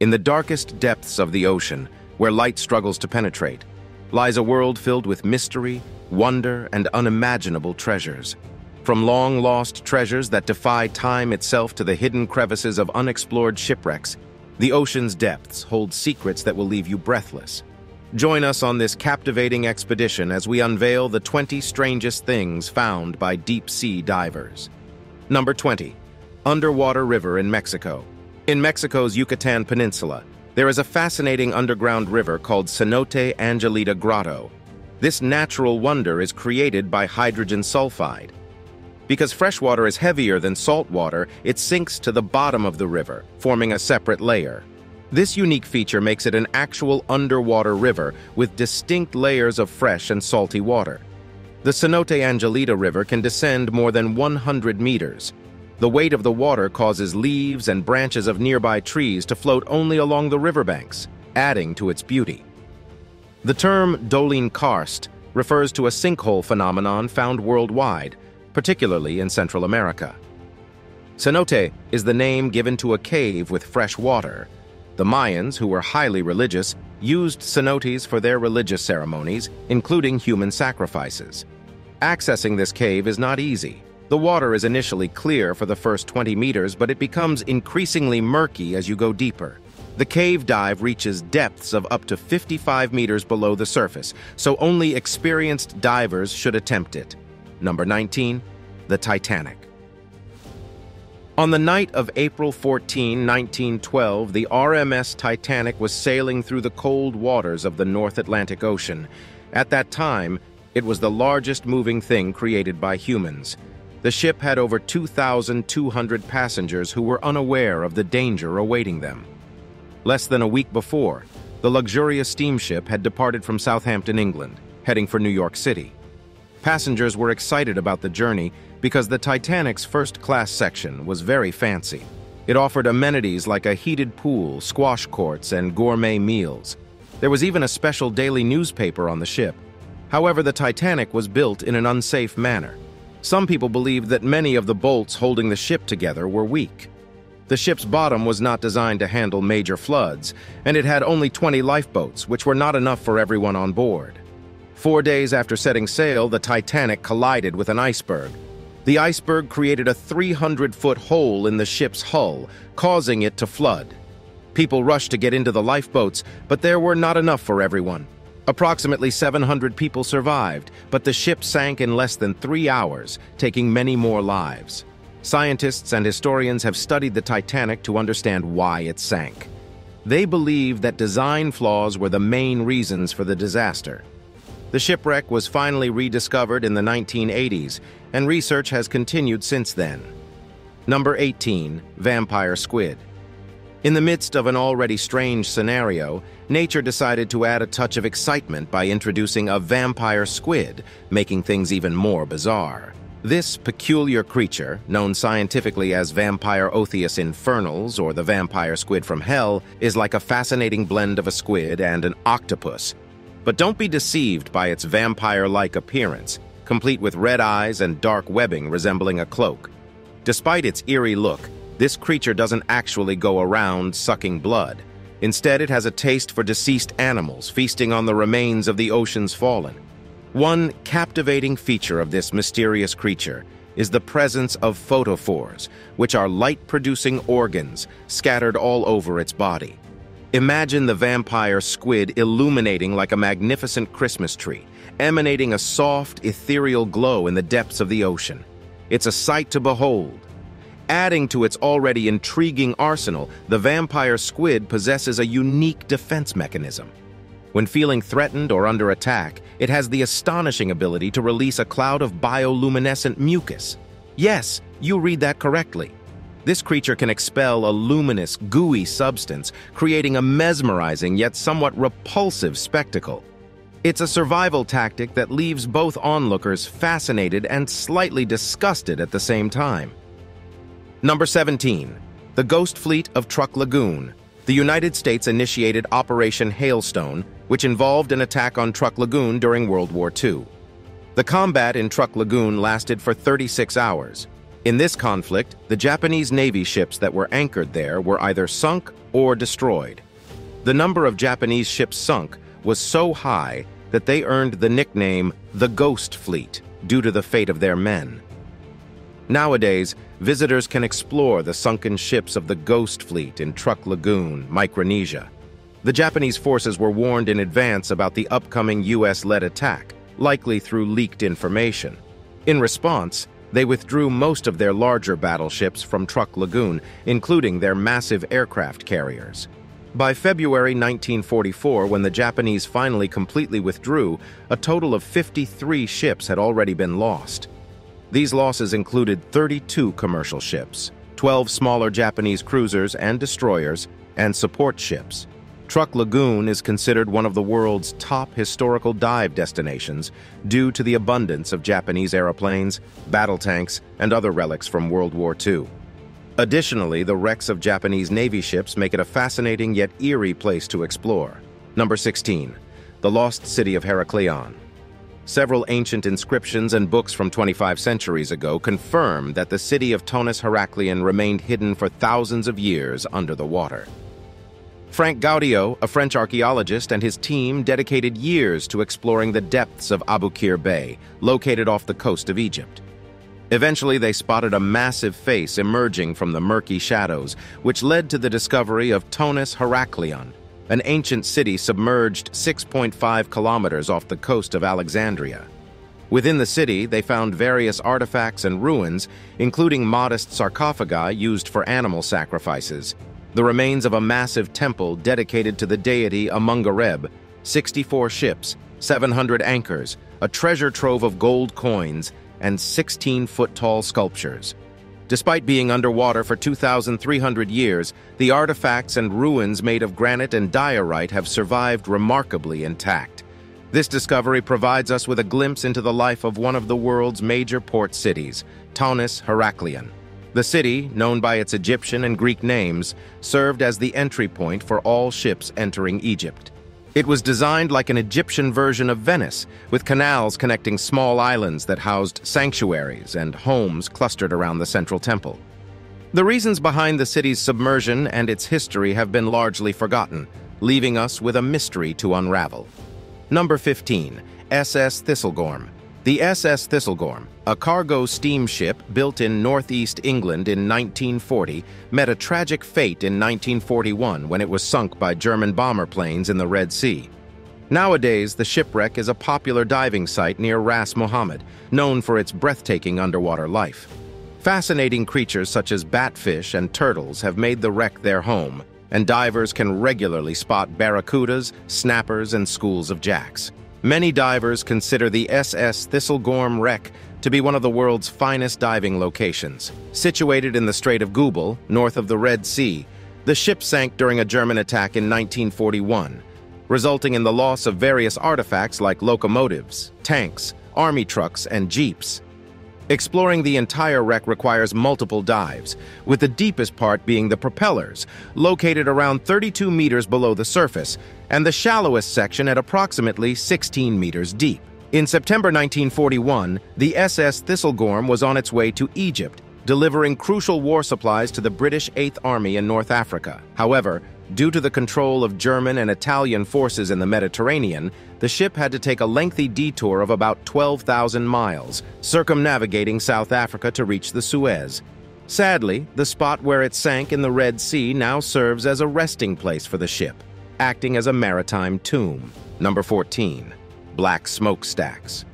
In the darkest depths of the ocean, where light struggles to penetrate, lies a world filled with mystery, wonder, and unimaginable treasures. From long-lost treasures that defy time itself to the hidden crevices of unexplored shipwrecks, the ocean's depths hold secrets that will leave you breathless. Join us on this captivating expedition as we unveil the 20 strangest things found by deep-sea divers. Number 20. Underwater River in Mexico. In Mexico's Yucatan Peninsula, there is a fascinating underground river called Cenote Angelita Grotto. This natural wonder is created by hydrogen sulfide. Because freshwater is heavier than salt water, it sinks to the bottom of the river, forming a separate layer. This unique feature makes it an actual underwater river with distinct layers of fresh and salty water. The Cenote Angelita River can descend more than 100 meters. The weight of the water causes leaves and branches of nearby trees to float only along the riverbanks, adding to its beauty. The term Doline Karst refers to a sinkhole phenomenon found worldwide, particularly in Central America. Cenote is the name given to a cave with fresh water. The Mayans, who were highly religious, used cenotes for their religious ceremonies, including human sacrifices. Accessing this cave is not easy. The water is initially clear for the first 20 meters, but it becomes increasingly murky as you go deeper. The cave dive reaches depths of up to 55 meters below the surface, so only experienced divers should attempt it. Number 19, the Titanic. On the night of April 14, 1912, the RMS Titanic was sailing through the cold waters of the North Atlantic Ocean. At that time, it was the largest moving thing created by humans. The ship had over 2,200 passengers who were unaware of the danger awaiting them. Less than a week before, the luxurious steamship had departed from Southampton, England, heading for New York City. Passengers were excited about the journey because the Titanic's first-class section was very fancy. It offered amenities like a heated pool, squash courts, and gourmet meals. There was even a special daily newspaper on the ship. However, the Titanic was built in an unsafe manner. Some people believed that many of the bolts holding the ship together were weak. The ship's bottom was not designed to handle major floods, and it had only 20 lifeboats, which were not enough for everyone on board. Four days after setting sail, the Titanic collided with an iceberg, the iceberg created a 300-foot hole in the ship's hull, causing it to flood. People rushed to get into the lifeboats, but there were not enough for everyone. Approximately 700 people survived, but the ship sank in less than three hours, taking many more lives. Scientists and historians have studied the Titanic to understand why it sank. They believe that design flaws were the main reasons for the disaster. The shipwreck was finally rediscovered in the 1980s, and research has continued since then. Number 18. Vampire Squid In the midst of an already strange scenario, nature decided to add a touch of excitement by introducing a vampire squid, making things even more bizarre. This peculiar creature, known scientifically as Vampyroteuthis infernalis or the vampire squid from hell, is like a fascinating blend of a squid and an octopus, but don't be deceived by its vampire-like appearance, complete with red eyes and dark webbing resembling a cloak. Despite its eerie look, this creature doesn't actually go around sucking blood. Instead, it has a taste for deceased animals, feasting on the remains of the ocean's fallen. One captivating feature of this mysterious creature is the presence of photophores, which are light-producing organs scattered all over its body. Imagine the vampire squid illuminating like a magnificent Christmas tree, emanating a soft, ethereal glow in the depths of the ocean. It's a sight to behold. Adding to its already intriguing arsenal, the vampire squid possesses a unique defense mechanism. When feeling threatened or under attack, it has the astonishing ability to release a cloud of bioluminescent mucus. Yes, you read that correctly. This creature can expel a luminous, gooey substance, creating a mesmerizing yet somewhat repulsive spectacle. It's a survival tactic that leaves both onlookers fascinated and slightly disgusted at the same time. Number 17. The Ghost Fleet of Truk Lagoon. The United States initiated Operation Hailstone, which involved an attack on Truk Lagoon during World War II. The combat in Truk Lagoon lasted for 36 hours. In this conflict, the Japanese Navy ships that were anchored there were either sunk or destroyed. The number of Japanese ships sunk was so high that they earned the nickname the Ghost Fleet due to the fate of their men. Nowadays, visitors can explore the sunken ships of the Ghost Fleet in Truk Lagoon, Micronesia. The Japanese forces were warned in advance about the upcoming US-led attack, likely through leaked information. In response, they withdrew most of their larger battleships from Truk Lagoon, including their massive aircraft carriers. By February 1944, when the Japanese finally completely withdrew, a total of 53 ships had already been lost. These losses included 32 commercial ships, 12 smaller Japanese cruisers and destroyers, and support ships. Truk Lagoon is considered one of the world's top historical dive destinations due to the abundance of Japanese aeroplanes, battle tanks, and other relics from World War II. Additionally, the wrecks of Japanese Navy ships make it a fascinating yet eerie place to explore. Number 16. The Lost City of Heraklion. Several ancient inscriptions and books from 25 centuries ago confirm that the city of Thonis Heraklion remained hidden for thousands of years under the water. Franck Goddio, a French archaeologist, and his team dedicated years to exploring the depths of Abukir Bay, located off the coast of Egypt. Eventually, they spotted a massive face emerging from the murky shadows, which led to the discovery of Thonis Heraklion, an ancient city submerged 6.5 kilometers off the coast of Alexandria. Within the city, they found various artifacts and ruins, including modest sarcophagi used for animal sacrifices, the remains of a massive temple dedicated to the deity Amun-Gereb, 64 ships, 700 anchors, a treasure trove of gold coins, and 16-foot-tall sculptures. Despite being underwater for 2,300 years, the artifacts and ruins made of granite and diorite have survived remarkably intact. This discovery provides us with a glimpse into the life of one of the world's major port cities, Thonis Heraklion. The city, known by its Egyptian and Greek names, served as the entry point for all ships entering Egypt. It was designed like an Egyptian version of Venice, with canals connecting small islands that housed sanctuaries and homes clustered around the central temple. The reasons behind the city's submersion and its history have been largely forgotten, leaving us with a mystery to unravel. Number 15, SS Thistlegorm. The SS Thistlegorm, a cargo steamship built in northeast England in 1940, met a tragic fate in 1941 when it was sunk by German bomber planes in the Red Sea. Nowadays, the shipwreck is a popular diving site near Ras Mohammed, known for its breathtaking underwater life. Fascinating creatures such as batfish and turtles have made the wreck their home, and divers can regularly spot barracudas, snappers, and schools of jacks. Many divers consider the SS Thistlegorm wreck to be one of the world's finest diving locations. Situated in the Strait of Gubal, north of the Red Sea, the ship sank during a German attack in 1941, resulting in the loss of various artifacts like locomotives, tanks, army trucks, and jeeps. Exploring the entire wreck requires multiple dives, with the deepest part being the propellers, located around 32 meters below the surface, and the shallowest section at approximately 16 meters deep. In September 1941, the SS Thistlegorm was on its way to Egypt, delivering crucial war supplies to the British Eighth Army in North Africa. However, Due to the control of German and Italian forces in the Mediterranean, the ship had to take a lengthy detour of about 12,000 miles, circumnavigating South Africa to reach the Suez. Sadly, the spot where it sank in the Red Sea now serves as a resting place for the ship, acting as a maritime tomb. Number 14. Black Smokestacks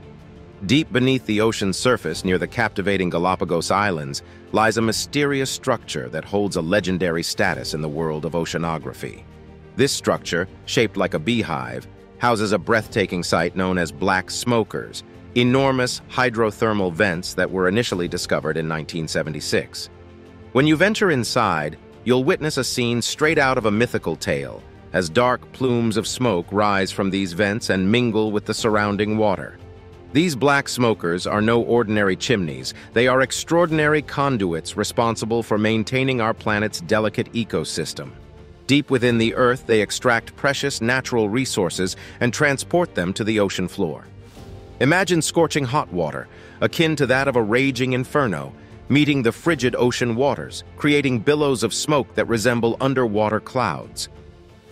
Deep beneath the ocean's surface near the captivating Galapagos Islands lies a mysterious structure that holds a legendary status in the world of oceanography. This structure, shaped like a beehive, houses a breathtaking site known as Black Smokers, enormous hydrothermal vents that were initially discovered in 1976. When you venture inside, you'll witness a scene straight out of a mythical tale, as dark plumes of smoke rise from these vents and mingle with the surrounding water. These black smokers are no ordinary chimneys. They are extraordinary conduits responsible for maintaining our planet's delicate ecosystem. Deep within the Earth, they extract precious natural resources and transport them to the ocean floor. Imagine scorching hot water, akin to that of a raging inferno, meeting the frigid ocean waters, creating billows of smoke that resemble underwater clouds.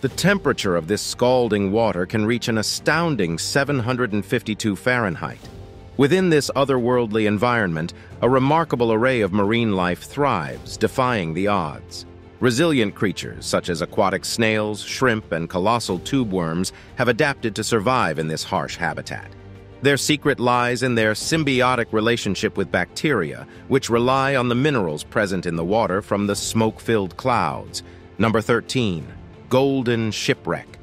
The temperature of this scalding water can reach an astounding 752 Fahrenheit. Within this otherworldly environment, a remarkable array of marine life thrives, defying the odds. Resilient creatures, such as aquatic snails, shrimp, and colossal tube worms, have adapted to survive in this harsh habitat. Their secret lies in their symbiotic relationship with bacteria, which rely on the minerals present in the water from the smoke-filled clouds. Number 13. Golden Shipwreck.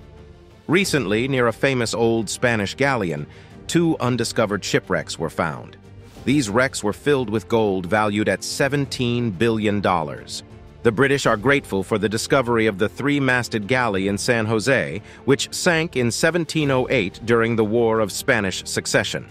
Recently, near a famous old Spanish galleon, two undiscovered shipwrecks were found. These wrecks were filled with gold valued at $17 billion. The British are grateful for the discovery of the three-masted galley in San Jose, which sank in 1708 during the War of Spanish Succession.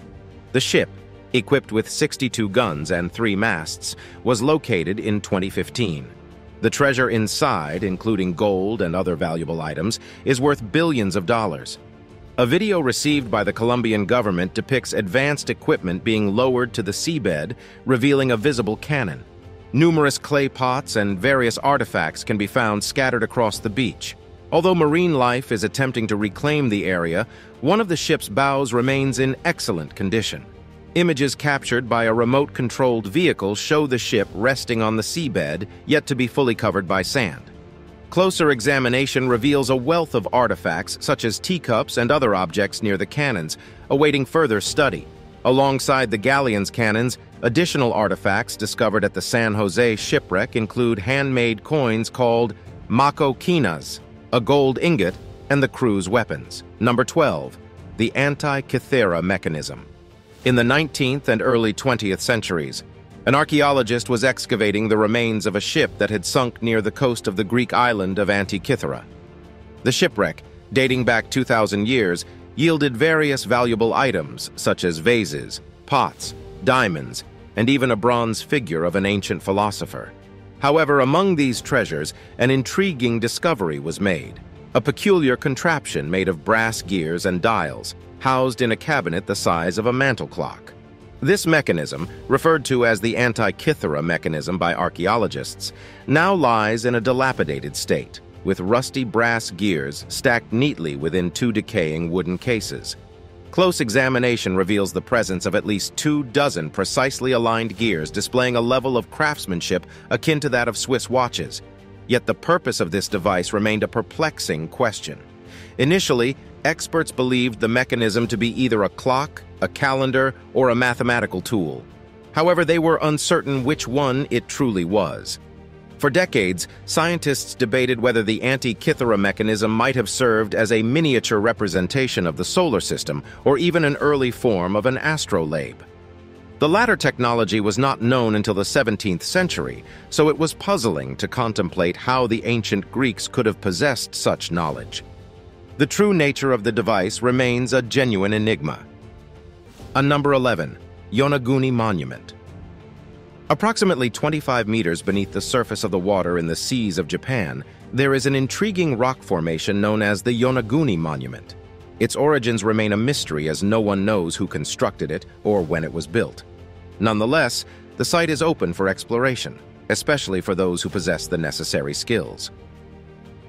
The ship, equipped with 62 guns and three masts, was located in 2015. The treasure inside, including gold and other valuable items, is worth billions of dollars. A video received by the Colombian government depicts advanced equipment being lowered to the seabed, revealing a visible cannon. Numerous clay pots and various artifacts can be found scattered across the beach. Although marine life is attempting to reclaim the area, one of the ship's bows remains in excellent condition. Images captured by a remote-controlled vehicle show the ship resting on the seabed, yet to be fully covered by sand. Closer examination reveals a wealth of artifacts, such as teacups and other objects near the cannons, awaiting further study. Alongside the galleon's cannons, additional artifacts discovered at the San Jose shipwreck include handmade coins called macuquinas, a gold ingot, and the crew's weapons. Number 12. The Antikythera Mechanism in the 19th and early 20th centuries, an archaeologist was excavating the remains of a ship that had sunk near the coast of the Greek island of Antikythera. The shipwreck, dating back 2,000 years, yielded various valuable items such as vases, pots, diamonds, and even a bronze figure of an ancient philosopher. However, among these treasures, an intriguing discovery was made. A peculiar contraption made of brass gears and dials, housed in a cabinet the size of a mantel clock. This mechanism, referred to as the Antikythera mechanism by archaeologists, now lies in a dilapidated state, with rusty brass gears stacked neatly within two decaying wooden cases. Close examination reveals the presence of at least two dozen precisely aligned gears displaying a level of craftsmanship akin to that of Swiss watches. Yet the purpose of this device remained a perplexing question. Initially, experts believed the mechanism to be either a clock, a calendar, or a mathematical tool. However, they were uncertain which one it truly was. For decades, scientists debated whether the Antikythera mechanism might have served as a miniature representation of the solar system or even an early form of an astrolabe. The latter technology was not known until the 17th century, so it was puzzling to contemplate how the ancient Greeks could have possessed such knowledge. The true nature of the device remains a genuine enigma. A number 11, Yonaguni Monument. Approximately 25 meters beneath the surface of the water in the seas of Japan, there is an intriguing rock formation known as the Yonaguni Monument. Its origins remain a mystery as no one knows who constructed it or when it was built. Nonetheless, the site is open for exploration, especially for those who possess the necessary skills.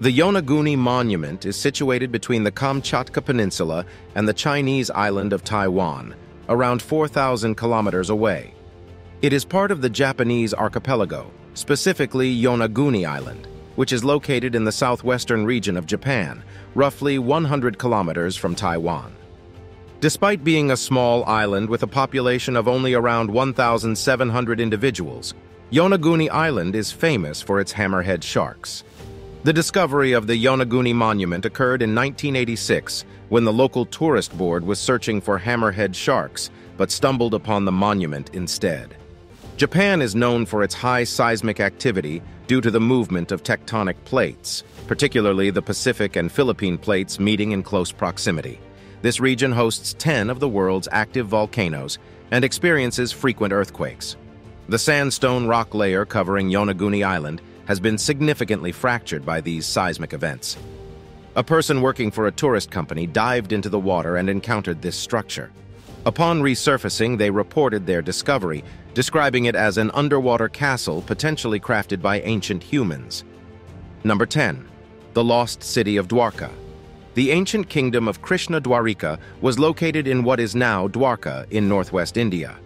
The Yonaguni Monument is situated between the Kamchatka Peninsula and the Chinese island of Taiwan, around 4,000 kilometers away. It is part of the Japanese archipelago, specifically Yonaguni Island, which is located in the southwestern region of Japan, roughly 100 kilometers from Taiwan. Despite being a small island with a population of only around 1,700 individuals, Yonaguni Island is famous for its hammerhead sharks. The discovery of the Yonaguni Monument occurred in 1986 when the local tourist board was searching for hammerhead sharks, but stumbled upon the monument instead. Japan is known for its high seismic activity due to the movement of tectonic plates, particularly the Pacific and Philippine plates meeting in close proximity. This region hosts 10 of the world's active volcanoes and experiences frequent earthquakes. The sandstone rock layer covering Yonaguni Island has been significantly fractured by these seismic events. A person working for a tourist company dived into the water and encountered this structure. Upon resurfacing, they reported their discovery, describing it as an underwater castle potentially crafted by ancient humans. Number 10. The Lost City of Dwarka. The ancient kingdom of Krishna Dwarika was located in what is now Dwarka in northwest India.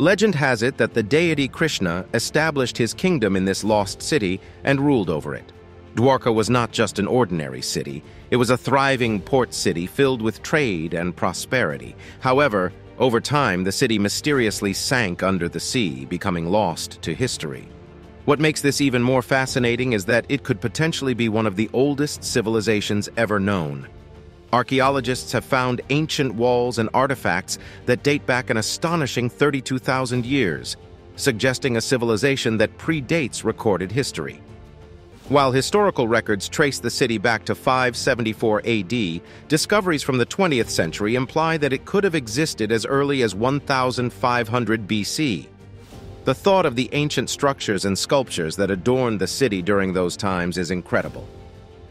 Legend has it that the deity Krishna established his kingdom in this lost city and ruled over it. Dwarka was not just an ordinary city, it was a thriving port city filled with trade and prosperity. However, over time, the city mysteriously sank under the sea, becoming lost to history. What makes this even more fascinating is that it could potentially be one of the oldest civilizations ever known. Archaeologists have found ancient walls and artifacts that date back an astonishing 32,000 years, suggesting a civilization that predates recorded history. While historical records trace the city back to 574 AD, discoveries from the 20th century imply that it could have existed as early as 1500 BC. The thought of the ancient structures and sculptures that adorned the city during those times is incredible.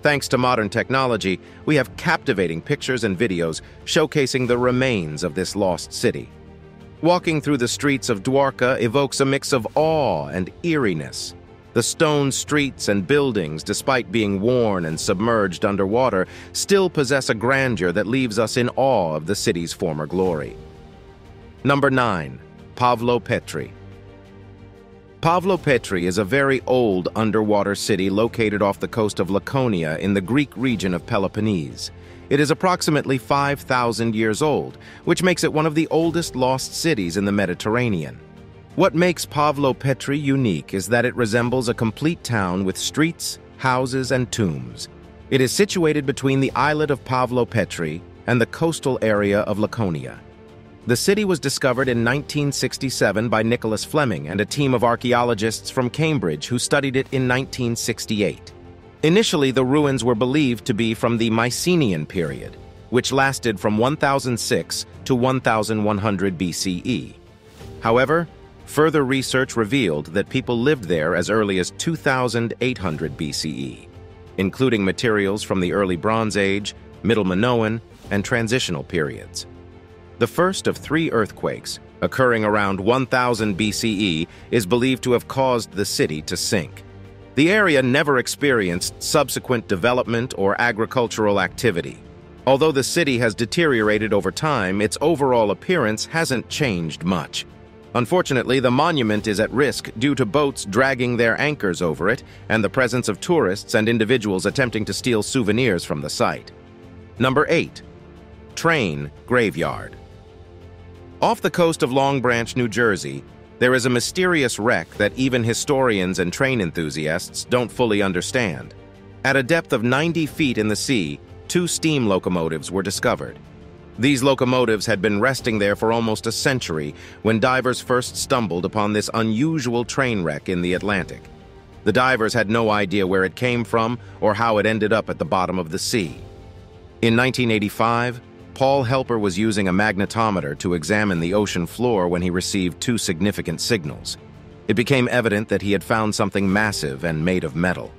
Thanks to modern technology, we have captivating pictures and videos showcasing the remains of this lost city. Walking through the streets of Dwarka evokes a mix of awe and eeriness. The stone streets and buildings, despite being worn and submerged underwater, still possess a grandeur that leaves us in awe of the city's former glory. Number 9. Pavlopetri Pavlopetri is a very old underwater city located off the coast of Laconia in the Greek region of Peloponnese. It is approximately 5,000 years old, which makes it one of the oldest lost cities in the Mediterranean. What makes Pavlopetri unique is that it resembles a complete town with streets, houses, and tombs. It is situated between the islet of Pavlopetri and the coastal area of Laconia. The city was discovered in 1967 by Nicholas Flemming and a team of archaeologists from Cambridge who studied it in 1968. Initially, the ruins were believed to be from the Mycenaean period, which lasted from 1006 to 1100 BCE. However, Further research revealed that people lived there as early as 2800 BCE, including materials from the early Bronze Age, Middle Minoan, and transitional periods. The first of three earthquakes, occurring around 1000 BCE, is believed to have caused the city to sink. The area never experienced subsequent development or agricultural activity. Although the city has deteriorated over time, its overall appearance hasn't changed much. Unfortunately, the monument is at risk due to boats dragging their anchors over it and the presence of tourists and individuals attempting to steal souvenirs from the site. Number 8. Train Graveyard Off the coast of Long Branch, New Jersey, there is a mysterious wreck that even historians and train enthusiasts don't fully understand. At a depth of 90 feet in the sea, two steam locomotives were discovered. These locomotives had been resting there for almost a century when divers first stumbled upon this unusual train wreck in the Atlantic. The divers had no idea where it came from or how it ended up at the bottom of the sea. In 1985, Paul Hepler was using a magnetometer to examine the ocean floor when he received two significant signals. It became evident that he had found something massive and made of metal.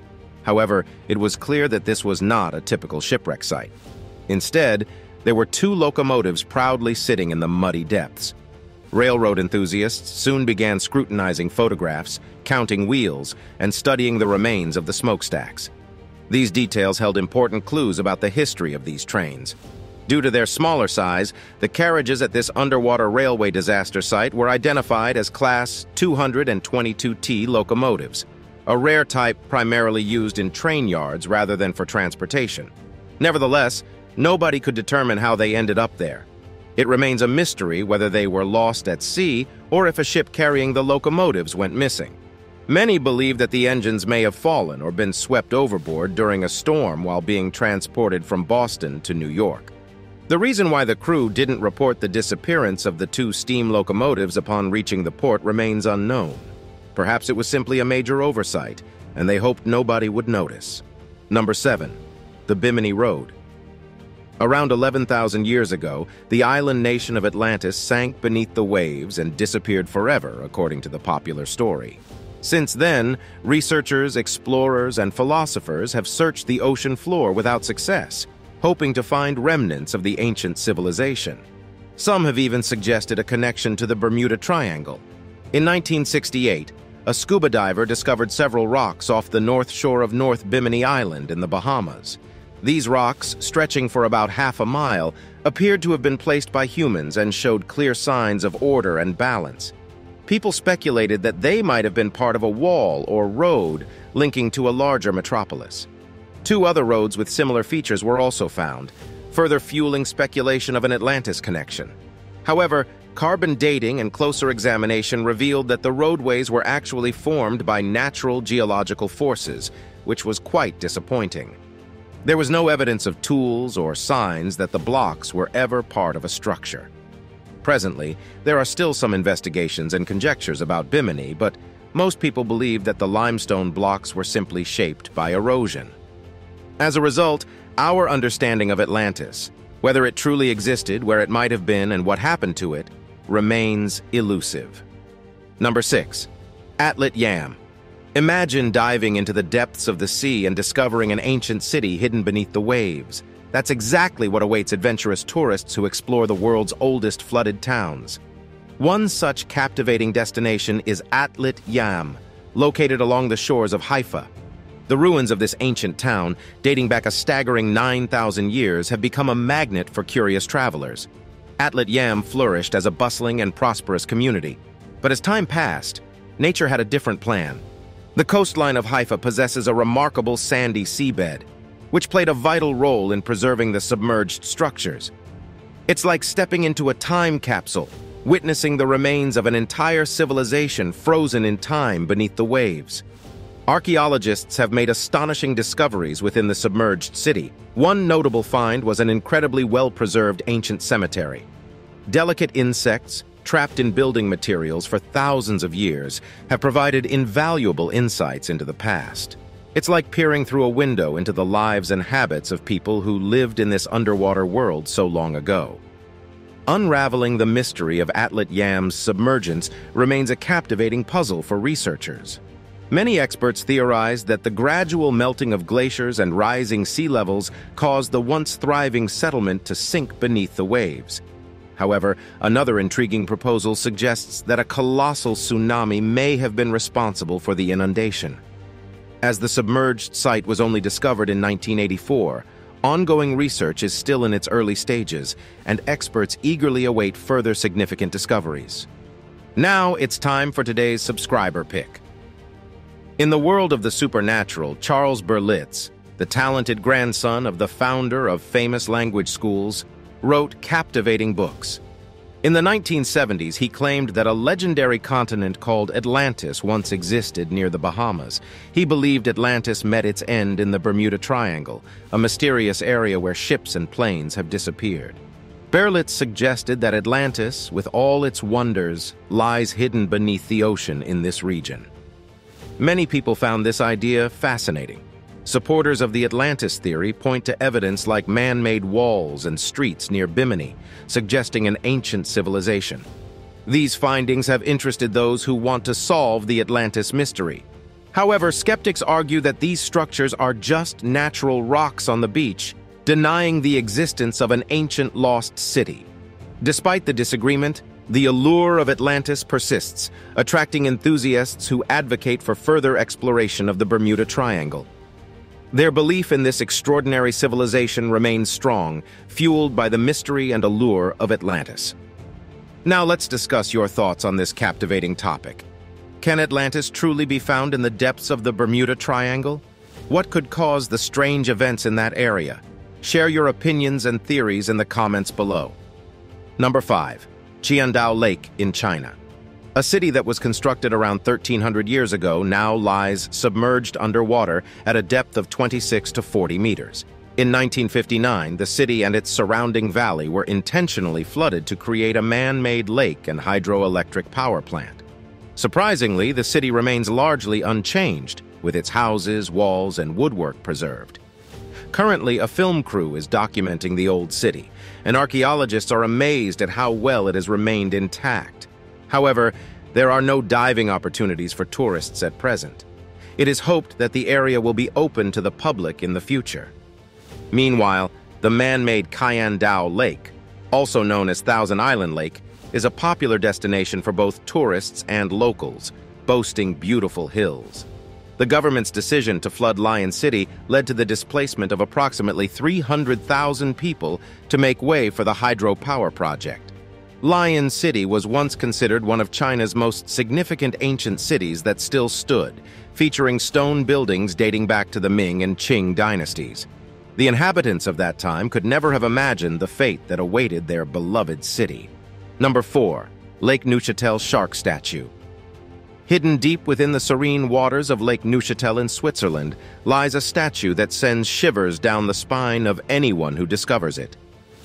However, it was clear that this was not a typical shipwreck site. Instead, there were two locomotives proudly sitting in the muddy depths. Railroad enthusiasts soon began scrutinizing photographs, counting wheels, and studying the remains of the smokestacks. These details held important clues about the history of these trains. Due to their smaller size, the carriages at this underwater railway disaster site were identified as Class 222T locomotives, a rare type primarily used in train yards rather than for transportation. Nevertheless, Nobody could determine how they ended up there. It remains a mystery whether they were lost at sea or if a ship carrying the locomotives went missing. Many believe that the engines may have fallen or been swept overboard during a storm while being transported from Boston to New York. The reason why the crew didn't report the disappearance of the two steam locomotives upon reaching the port remains unknown. Perhaps it was simply a major oversight, and they hoped nobody would notice. Number 7. The Bimini Road Around 11,000 years ago, the island nation of Atlantis sank beneath the waves and disappeared forever, according to the popular story. Since then, researchers, explorers, and philosophers have searched the ocean floor without success, hoping to find remnants of the ancient civilization. Some have even suggested a connection to the Bermuda Triangle. In 1968, a scuba diver discovered several rocks off the north shore of North Bimini Island in the Bahamas. These rocks, stretching for about half a mile, appeared to have been placed by humans and showed clear signs of order and balance. People speculated that they might have been part of a wall or road linking to a larger metropolis. Two other roads with similar features were also found, further fueling speculation of an Atlantis connection. However, carbon dating and closer examination revealed that the roadways were actually formed by natural geological forces, which was quite disappointing. There was no evidence of tools or signs that the blocks were ever part of a structure. Presently, there are still some investigations and conjectures about Bimini, but most people believe that the limestone blocks were simply shaped by erosion. As a result, our understanding of Atlantis, whether it truly existed, where it might have been, and what happened to it, remains elusive. Number 6. Atlit Yam Imagine diving into the depths of the sea and discovering an ancient city hidden beneath the waves. That's exactly what awaits adventurous tourists who explore the world's oldest flooded towns. One such captivating destination is Atlit Yam, located along the shores of Haifa. The ruins of this ancient town, dating back a staggering 9,000 years, have become a magnet for curious travelers. Atlit Yam flourished as a bustling and prosperous community. But as time passed, nature had a different plan. The coastline of Haifa possesses a remarkable sandy seabed, which played a vital role in preserving the submerged structures. It's like stepping into a time capsule, witnessing the remains of an entire civilization frozen in time beneath the waves. Archaeologists have made astonishing discoveries within the submerged city. One notable find was an incredibly well-preserved ancient cemetery. Delicate insects, trapped in building materials for thousands of years, have provided invaluable insights into the past. It's like peering through a window into the lives and habits of people who lived in this underwater world so long ago. Unraveling the mystery of Atlit Yam's submergence remains a captivating puzzle for researchers. Many experts theorize that the gradual melting of glaciers and rising sea levels caused the once thriving settlement to sink beneath the waves. However, another intriguing proposal suggests that a colossal tsunami may have been responsible for the inundation. As the submerged site was only discovered in 1984, ongoing research is still in its early stages, and experts eagerly await further significant discoveries. Now it's time for today's subscriber pick. In the world of the supernatural, Charles Berlitz, the talented grandson of the founder of famous language schools, wrote captivating books. In the 1970s, he claimed that a legendary continent called Atlantis once existed near the Bahamas. He believed Atlantis met its end in the Bermuda Triangle, a mysterious area where ships and planes have disappeared. Berlitz suggested that Atlantis, with all its wonders, lies hidden beneath the ocean in this region. Many people found this idea fascinating. Supporters of the Atlantis theory point to evidence like man-made walls and streets near Bimini, suggesting an ancient civilization. These findings have interested those who want to solve the Atlantis mystery. However, skeptics argue that these structures are just natural rocks on the beach, denying the existence of an ancient lost city. Despite the disagreement, the allure of Atlantis persists, attracting enthusiasts who advocate for further exploration of the Bermuda Triangle. Their belief in this extraordinary civilization remains strong, fueled by the mystery and allure of Atlantis. Now let's discuss your thoughts on this captivating topic. Can Atlantis truly be found in the depths of the Bermuda Triangle? What could cause the strange events in that area? Share your opinions and theories in the comments below. Number 5. Qiandao Lake in China. A city that was constructed around 1300 years ago now lies submerged underwater at a depth of 26 to 40 meters. In 1959, the city and its surrounding valley were intentionally flooded to create a man-made lake and hydroelectric power plant. Surprisingly, the city remains largely unchanged, with its houses, walls, and woodwork preserved. Currently, a film crew is documenting the old city, and archaeologists are amazed at how well it has remained intact. However, there are no diving opportunities for tourists at present. It is hoped that the area will be open to the public in the future. Meanwhile, the man-made Qiandao Lake, also known as Thousand Island Lake, is a popular destination for both tourists and locals, boasting beautiful hills. The government's decision to flood Lion City led to the displacement of approximately 300,000 people to make way for the hydropower project. Lion City was once considered one of China's most significant ancient cities that still stood, featuring stone buildings dating back to the Ming and Qing dynasties. The inhabitants of that time could never have imagined the fate that awaited their beloved city. Number 4. Lake Neuchatel Shark Statue Hidden deep within the serene waters of Lake Neuchatel in Switzerland lies a statue that sends shivers down the spine of anyone who discovers it.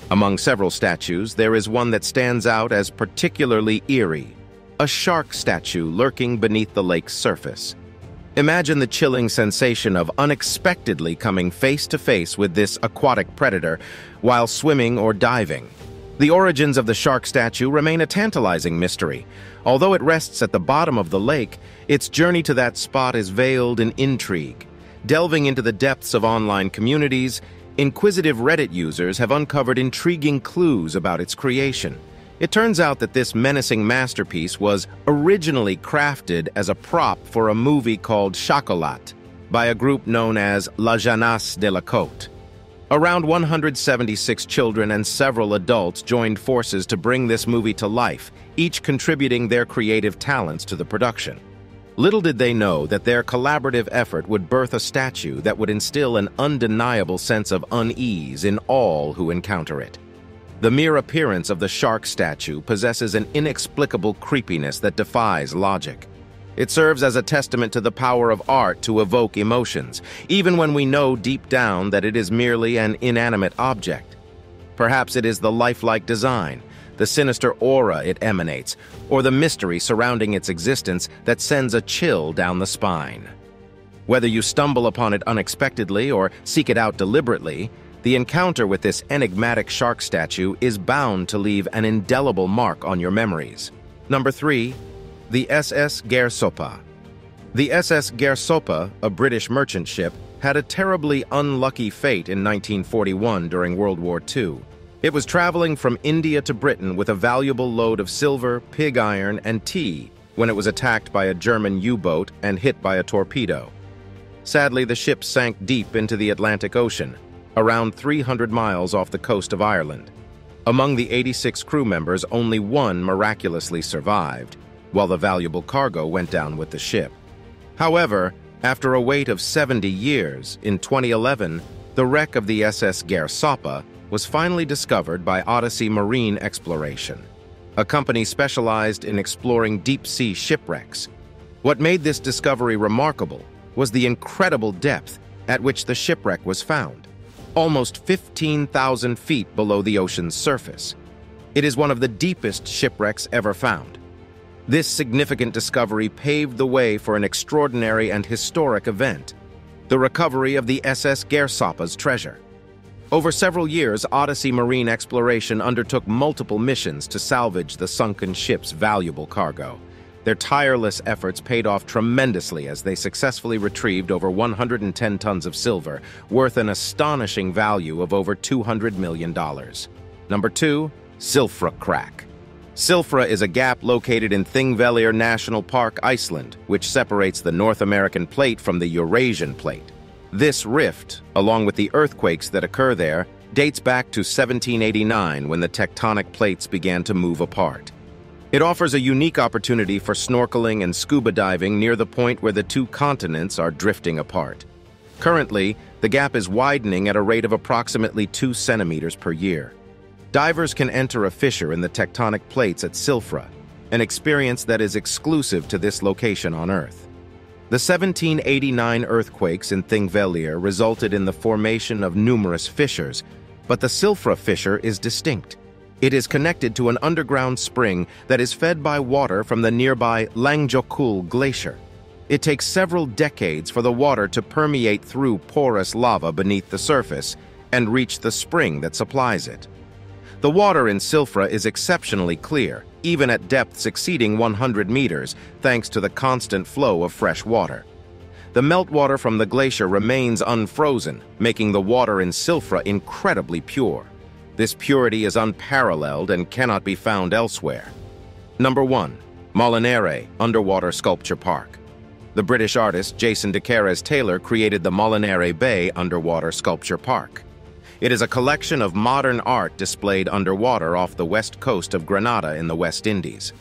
Among several statues, there is one that stands out as particularly eerie, a shark statue lurking beneath the lake's surface. Imagine the chilling sensation of unexpectedly coming face to face with this aquatic predator while swimming or diving. The origins of the shark statue remain a tantalizing mystery. Although it rests at the bottom of the lake, its journey to that spot is veiled in intrigue. Delving into the depths of online communities, inquisitive Reddit users have uncovered intriguing clues about its creation. It turns out that this menacing masterpiece was originally crafted as a prop for a movie called Chocolat by a group known as La Jeunesse de la Côte. Around 176 children and several adults joined forces to bring this movie to life, each contributing their creative talents to the production. Little did they know that their collaborative effort would birth a statue that would instill an undeniable sense of unease in all who encounter it. The mere appearance of the shark statue possesses an inexplicable creepiness that defies logic. It serves as a testament to the power of art to evoke emotions, even when we know deep down that it is merely an inanimate object. Perhaps it is the lifelike design, the sinister aura it emanates, or the mystery surrounding its existence that sends a chill down the spine. Whether you stumble upon it unexpectedly or seek it out deliberately, the encounter with this enigmatic shark statue is bound to leave an indelible mark on your memories. Number 3. The SS Gairsoppa The SS Gairsoppa, a British merchant ship, had a terribly unlucky fate in 1941 during World War II. It was traveling from India to Britain with a valuable load of silver, pig iron, and tea when it was attacked by a German U-boat and hit by a torpedo. Sadly, the ship sank deep into the Atlantic Ocean, around 300 miles off the coast of Ireland. Among the 86 crew members, only one miraculously survived, while the valuable cargo went down with the ship. However, after a wait of 70 years, in 2011, the wreck of the SS Gairsoppa was finally discovered by Odyssey Marine Exploration, a company specialized in exploring deep-sea shipwrecks. What made this discovery remarkable was the incredible depth at which the shipwreck was found almost 15,000 feet below the ocean's surface. It is one of the deepest shipwrecks ever found. This significant discovery paved the way for an extraordinary and historic event, the recovery of the SS Gairsoppa's treasure. Over several years, Odyssey Marine Exploration undertook multiple missions to salvage the sunken ship's valuable cargo. Their tireless efforts paid off tremendously as they successfully retrieved over 110 tons of silver, worth an astonishing value of over $200 million. Number 2. Silfra Crack Silfra is a gap located in Thingvellir National Park, Iceland, which separates the North American plate from the Eurasian plate. This rift, along with the earthquakes that occur there, dates back to 1789 when the tectonic plates began to move apart. It offers a unique opportunity for snorkeling and scuba diving near the point where the two continents are drifting apart. Currently, the gap is widening at a rate of approximately 2 centimeters per year. Divers can enter a fissure in the tectonic plates at Silfra, an experience that is exclusive to this location on Earth. The 1789 earthquakes in Thingvellir resulted in the formation of numerous fissures, but the Silfra fissure is distinct. It is connected to an underground spring that is fed by water from the nearby Langjökull Glacier. It takes several decades for the water to permeate through porous lava beneath the surface and reach the spring that supplies it. The water in Silfra is exceptionally clear, even at depths exceeding 100 meters, thanks to the constant flow of fresh water. The meltwater from the glacier remains unfrozen, making the water in Silfra incredibly pure. This purity is unparalleled and cannot be found elsewhere. Number 1. Molinere Underwater Sculpture Park. The British artist Jason deCaires Taylor created the Molinere Bay Underwater Sculpture Park. It is a collection of modern art displayed underwater off the west coast of Grenada in the West Indies.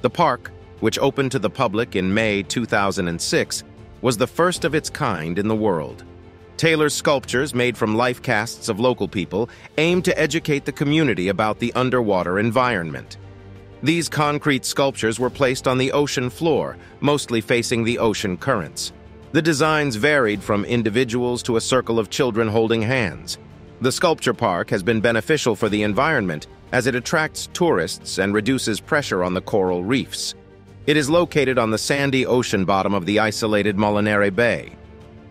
The park, which opened to the public in May 2006, was the first of its kind in the world. Taylor's sculptures, made from life casts of local people, aim to educate the community about the underwater environment. These concrete sculptures were placed on the ocean floor, mostly facing the ocean currents. The designs varied from individuals to a circle of children holding hands. The sculpture park has been beneficial for the environment as it attracts tourists and reduces pressure on the coral reefs. It is located on the sandy ocean bottom of the isolated Molinere Bay.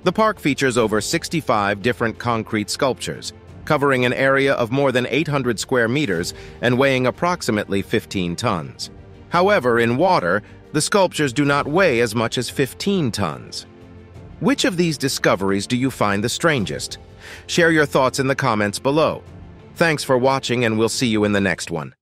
The park features over 65 different concrete sculptures, covering an area of more than 800 square meters and weighing approximately 15 tons. However, in water, the sculptures do not weigh as much as 15 tons. Which of these discoveries do you find the strangest? Share your thoughts in the comments below. Thanks for watching and we'll see you in the next one.